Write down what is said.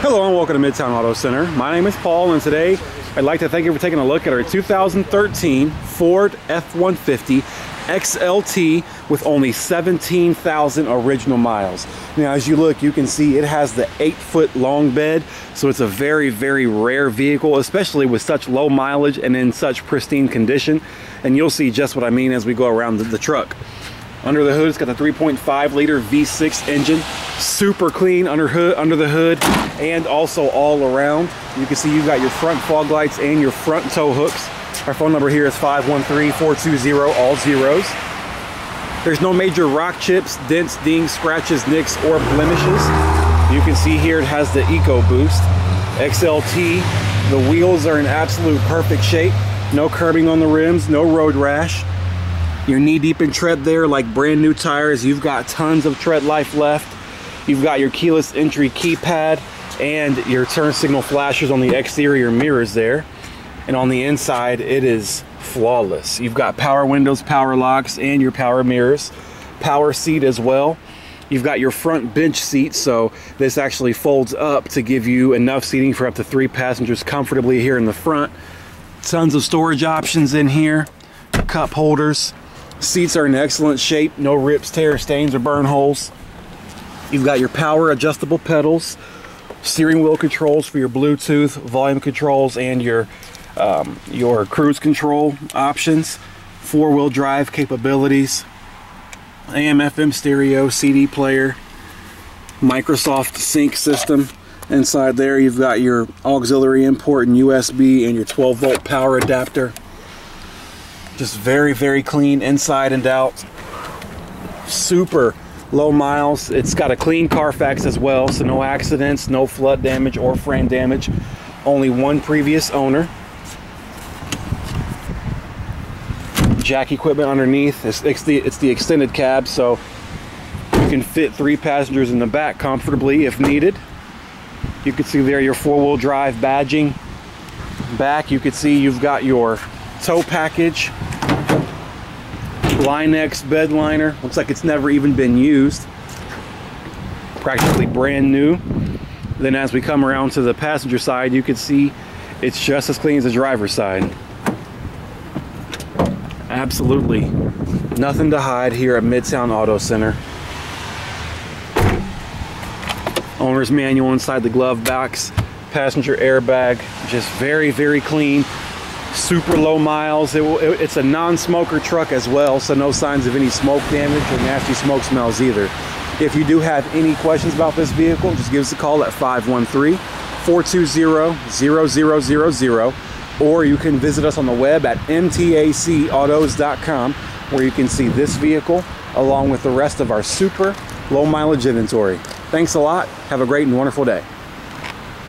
Hello and welcome to Mid-Towne Auto Center. My name is Paul and today I'd like to thank you for taking a look at our 2013 Ford F-150 XLT with only 17,000 original miles. Now as you look you can see it has the 8 foot long bed so it's a very very rare vehicle especially with such low mileage and in such pristine condition and you'll see just what I mean as we go around the, the truck. Under the hood, it's got the 3.5 liter V6 engine, super clean under hood, under the hood, and also all around. You can see you've got your front fog lights and your front tow hooks. Our phone number here is 513-420 all zeros. There's no major rock chips, dents, dings, scratches, nicks, or blemishes. You can see here it has the EcoBoost XLT. The wheels are in absolute perfect shape. No curbing on the rims, no road rash. You're knee deep in tread there like brand new tires. You've got tons of tread life left. You've got your keyless entry keypad and your turn signal flashers on the exterior mirrors there. And on the inside, it is flawless. You've got power windows, power locks, and your power mirrors. Power seat as well. You've got your front bench seat, so this actually folds up to give you enough seating for up to three passengers comfortably here in the front. Tons of storage options in here, cup holders, Seats are in excellent shape, no rips, tear, stains, or burn holes. You've got your power adjustable pedals, steering wheel controls for your Bluetooth, volume controls, and your um, your cruise control options, four-wheel drive capabilities, AM FM stereo, CD player, Microsoft sync system. Inside there you've got your auxiliary import and USB and your 12 volt power adapter. Just very, very clean inside and out. Super low miles. It's got a clean Carfax as well, so no accidents, no flood damage or frame damage. Only one previous owner. Jack equipment underneath. It's, it's, the, it's the extended cab, so you can fit three passengers in the back comfortably if needed. You can see there your four-wheel drive badging. Back, you can see you've got your tow package Line-X bed liner. Looks like it's never even been used. Practically brand new. Then as we come around to the passenger side, you can see it's just as clean as the driver's side. Absolutely nothing to hide here at Mid-Towne Auto Center. Owner's manual inside the glove box, passenger airbag, just very, very clean super low miles. It, it, it's a non-smoker truck as well, so no signs of any smoke damage or nasty smoke smells either. If you do have any questions about this vehicle, just give us a call at 513-420-0000 or you can visit us on the web at mtacautos.com where you can see this vehicle along with the rest of our super low mileage inventory. Thanks a lot. Have a great and wonderful day.